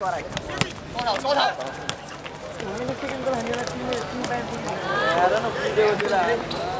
收头，收头。我那个最近都很牛的，今天今天班不是。哎呀，那不是这个对了。